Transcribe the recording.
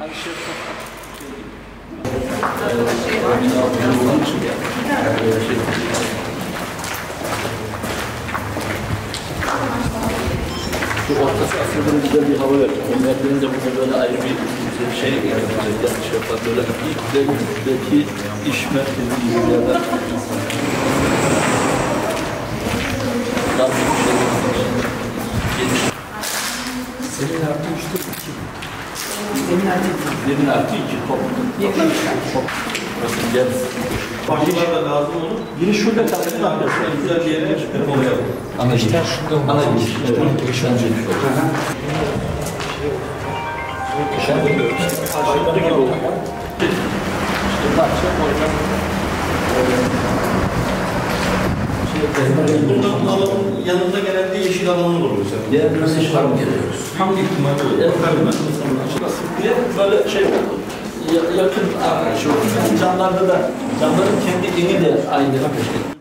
Şu ortası aslında güzel bir hava verir. Onlar gelince burada böyle ayrı bir şey yaratacak. Yani şey yapar böyle ilk de belki iş merkezi gibi bir şey. Senin artı üçte iki. Senin artı iki toplu. Çok. Nasıl gel. Başlar da lazım olur. Biri şurada kalsın arkadaşlar. Güzel bir yere depolayalım. Ana giriş. Ana giriş. Evet. Girişten giriş olur. Başları gibi olur. İşte bahçe koyacak. Bunların alanın yanında genelde yeşil alanlar oluyor sen. Diğer bir mesaj var mı geliyoruz? Tam ihtimalle öyle. Evet, Şurası böyle şey yakın arkadaş oldu. Yani camlarda da camların kendi eni de aynı.